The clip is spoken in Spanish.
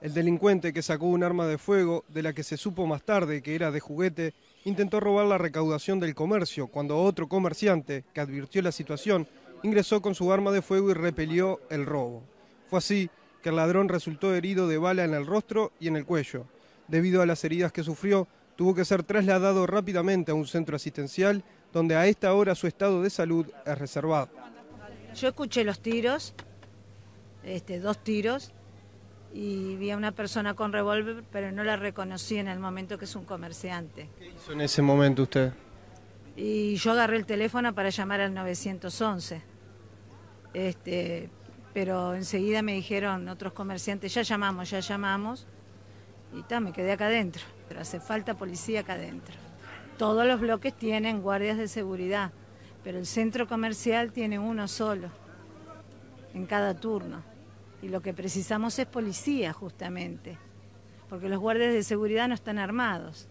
El delincuente que sacó un arma de fuego, de la que se supo más tarde que era de juguete, intentó robar la recaudación del comercio cuando otro comerciante, que advirtió la situación, ingresó con su arma de fuego y repelió el robo. Fue así que el ladrón resultó herido de bala en el rostro y en el cuello. Debido a las heridas que sufrió, tuvo que ser trasladado rápidamente a un centro asistencial donde a esta hora su estado de salud es reservado. Yo escuché los tiros, este, dos tiros, y vi a una persona con revólver, pero no la reconocí en el momento que es un comerciante. ¿Qué hizo en ese momento usted? Y yo agarré el teléfono para llamar al 911. Este, pero enseguida me dijeron otros comerciantes, ya llamamos, ya llamamos, y ta, me quedé acá adentro. Pero hace falta policía acá adentro. Todos los bloques tienen guardias de seguridad, pero el centro comercial tiene uno solo en cada turno. Y lo que precisamos es policía, justamente, porque los guardias de seguridad no están armados.